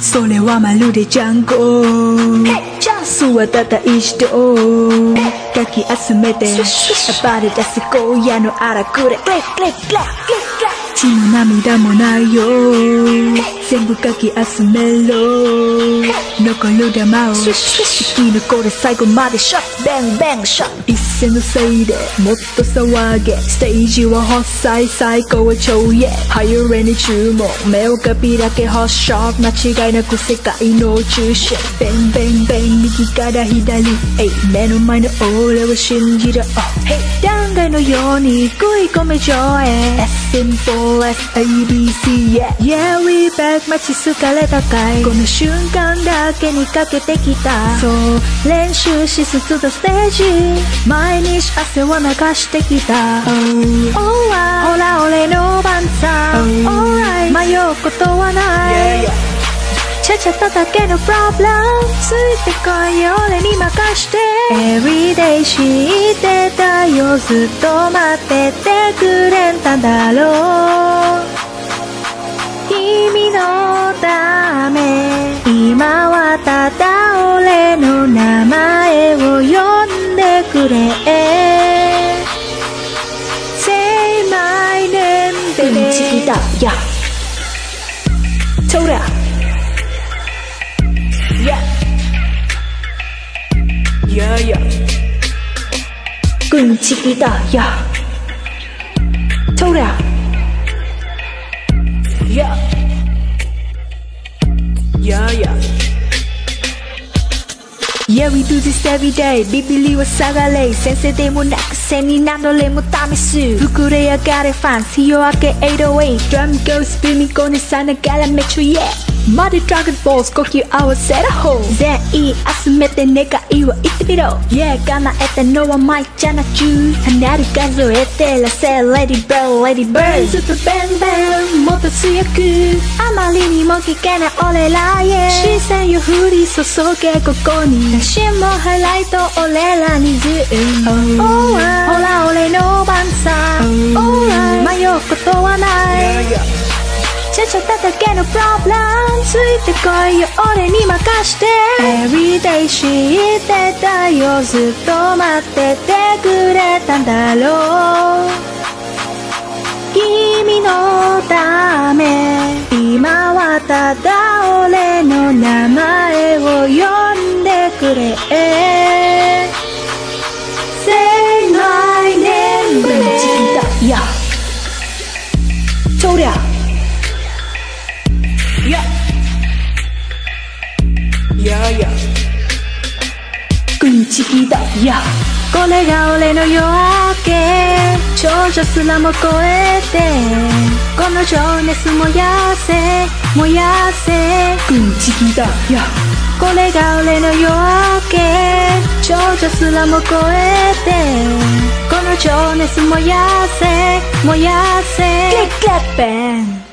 それはまるでジャンゴチャンスはただ一度かき集めて暴れ出す荒野の荒くれ血も涙もないよ全部かき集めろ残る玉を生き残れ最後までショッベンベンショッ一斉のせいでもっと騒げステージは発災最高は超イエはゆれに注目目をかびらけ発ショット間違いなく世界の中心ベンベンベン右から左えい目の前の俺を信じろ oh, hey! 断崖のように食い込め上へ S simple SABC yeah Yeah we better 待ちすかれたかい。この瞬間だけにかけてきた。そう練習しつつのステージ。毎日汗を流してきた。Oh, ほら俺の番さ Alright 迷うことはない。ちゃちゃっただけの problem ついてこいよ俺に任して。Everyday 知ってたよずっと待っててくれたんだろう baby チキだやそりゃ Yeah Yeah yeah 軍チキだやそりゃ Yeah Yeah yeah Yeah, we do this every day. ビビリは下がれ先生でもなくせに何度でも試す膨れ上がれファン日を明け808ドラムゴースピミコにさながらめちょ Yeah マディドラゴンボール呼吸合わせる方全員集めて願いを言ってみろ Yeah 叶えたのはマイじゃなく離れ数えてらせ Lady Bird Lady Bird. ずっとベンベンもっと強くあまりにも危険な俺らへ視線よ降り注げここに写真もハイライト俺らにズーム Alright ほら俺の番さ Alright 迷うことはないちゃちゃっただけの problem ついてこいよ。俺に任して。Everyday 知ってたよ。ずっと待っててくれたんだろう。君のため。今はただ俺の名前を呼んでくれ。Yeah. Yeah, yeah. 軍チキだ、Yeah. これが俺の夜明け少女すらも超えて。この情熱燃やせ。燃やせ。軍チキだ、Yeah. これが俺の夜明け少女すらも超えて。この情熱燃やせ。燃やせ。Click clap bang